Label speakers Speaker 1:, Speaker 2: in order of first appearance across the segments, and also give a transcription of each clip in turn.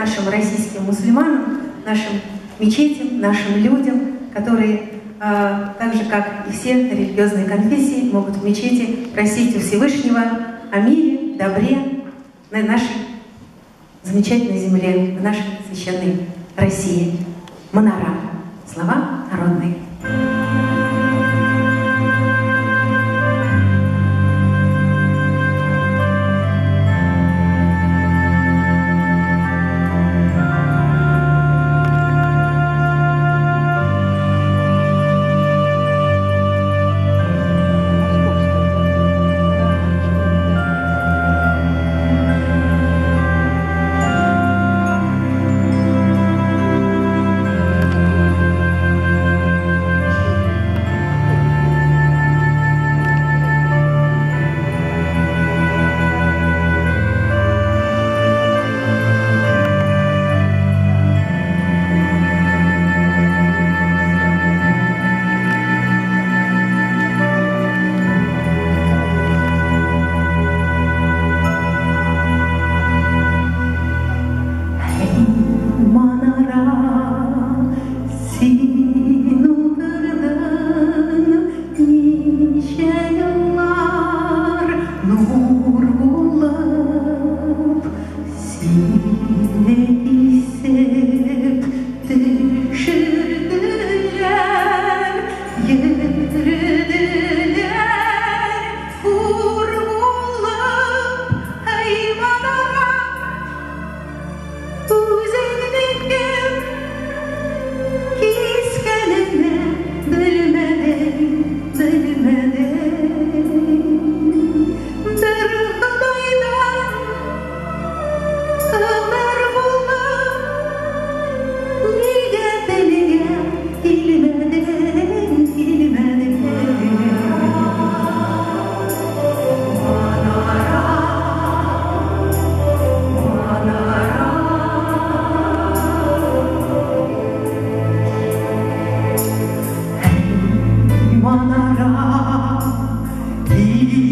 Speaker 1: нашим российским мусульманам, нашим мечетям, нашим людям, которые э, так же, как и все религиозные конфессии, могут в мечети просить у Всевышнего о мире, добре на нашей замечательной земле, в нашей священной России. Монара. Слова народные.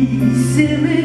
Speaker 2: Silly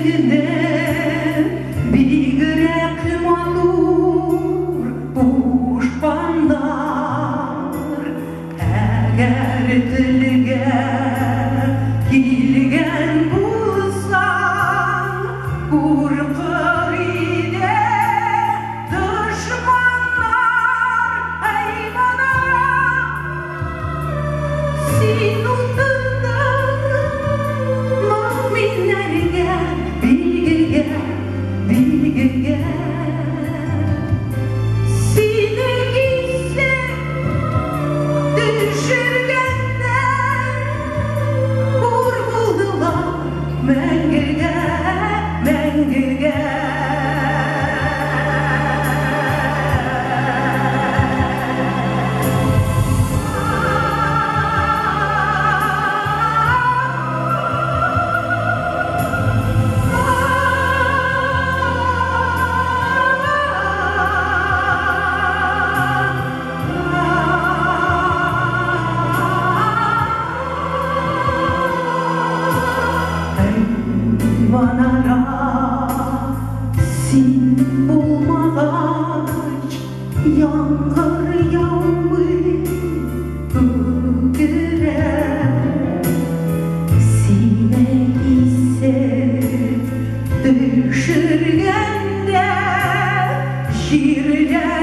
Speaker 2: Düşürgen de şiirler